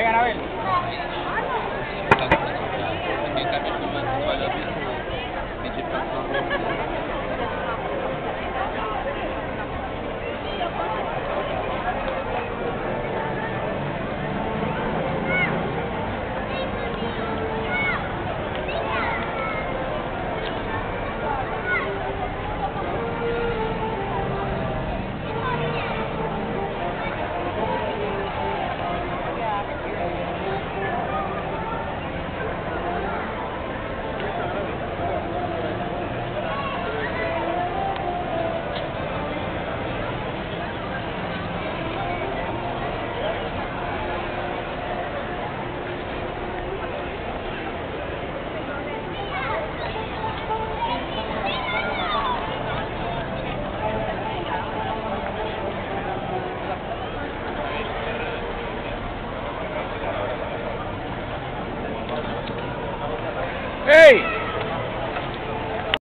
Venga, Anabel. Ei!